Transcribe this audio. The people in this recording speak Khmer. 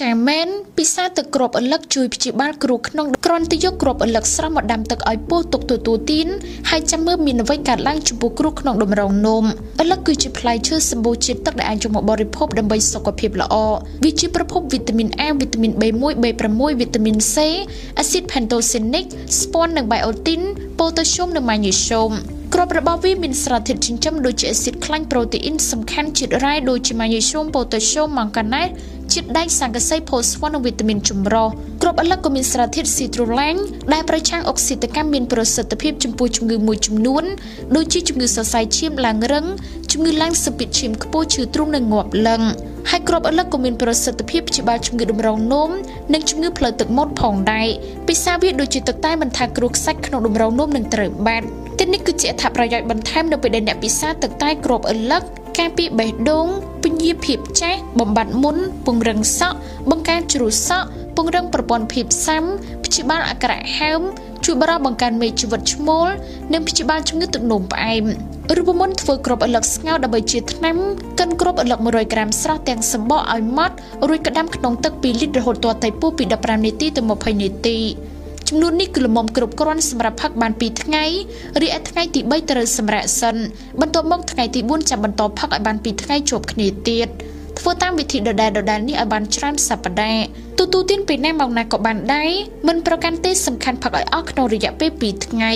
ចាមែនពិសាទឹកគ្រាប់អលឹកជួយព្យាបាលគ្រោះក្នុងគ្រាន់តែយកគ្រាប់អលឹកស្រស់មកដាំទឹកឲ្យពោះទុកទទួលទានហើយចាំមើលមានអ្វីកើតឡើងចំពោះគ្រោះក្នុងតម្រងនោមអលឹកគឺជាផ្លែឈើសម្បូរជាតិទឹកដែលអាចយកមកបរិភោគដើម្បីសុខភាពល្អវាជាប្រភពវីតាមីន A វីតាមីន B1 B6 វីតាមីន C អាស៊ីតផេនតូសេនិកស្ពាន់និងបៃអូទីនប៉ូតាស្យូមនិងម៉ាញ៉េស្យូមគ្រាប់របស់វាមានសារធាតុចិញ្ចឹមដូចជាអាស៊ីតខ្លាញ់ប្រូតេអ៊ីនសំខាន់ជាតិរ៉ែដូចជាម៉ាញ៉េស្យូមប៉ូតាស្យូមម៉ង់កាណែត ជាតិដែកសង្កសីផូស្វ័រនិងវីតាមីនចម្រុះគ្រាប់អលឹកក៏មានសារធាតុស៊ីត្រូឡាញ់ដែលប្រឆាំងអុកស៊ីតកម្មមានប្រសិទ្ធភាពចំពោះជំងឺមួយចំនួនដូចជាជំងឺសរសៃឈាមឡើងរឹងជំងឺឡើងសម្ពាធឈាមខ្ពស់ឈឺទ្រូងនិងងាប់លឹងហើយគ្រាប់អលឹកក៏មានប្រសិទ្ធភាពព្យាបាលជំងឺតម្រងនោមនិងជំងឺផ្លូវទឹកមាត់ផងដែរពិសាវាដូចជាទឹកតែមិនថាគ្រោះខ្សាច់ក្នុងតម្រងនោមនឹងត្រូវបាត់ទាំងនេះគឺជាអត្ថប្រយោជន៍បន្ថែមនៅពេលដែលអ្នកពិសាទឹកតែគ្រាប់អលឹកការពីបេះដូង ពញាភាពចាស់បំបត្តិមុន ពង្រឹងសក់បង្ការជ្រុះសក់ពង្រឹងប្រព័ន្ធភាពស៊ាំព្យាបាលអាការៈហើមជួយបរោះបង្កើនមេជីវិតឈ្មោលនិងព្យាបាលជំងឺទឹកនោមផ្អែមរូបមន្តធ្វើគ្រាប់អលឹកស្ងោរដើម្បីជាថ្នាំកិនគ្រាប់អលឹក100ក្រាមស្រស់ទាំងសម្បកឲ្យម៉ត់រួចក្តាំក្នុងទឹក2លីត្ររហូតទាល់តែពុះពី15នាទីទៅ20នាទី ចំនួននេះគឺល្មមគ្រប់គ្រាន់សម្រាប់ផឹកបាន2ថ្ងៃរីឯថ្ងៃទី3ត្រូវសម្រាកសិនបន្ទាប់មកថ្ងៃទី4ចាំបន្តផឹកឲ្យបាន2ថ្ងៃជាប់គ្នាទៀតធ្វើតាមវិធីដដែលដដែលនេះឲ្យបានច្រើនសប្តាហ៍ទូទូទានពេលណាមកណាក៏បានដែរមិនប្រកាន់ទេសំខាន់ផឹកឲ្យអស់ក្នុងរយៈពេល2ថ្ងៃ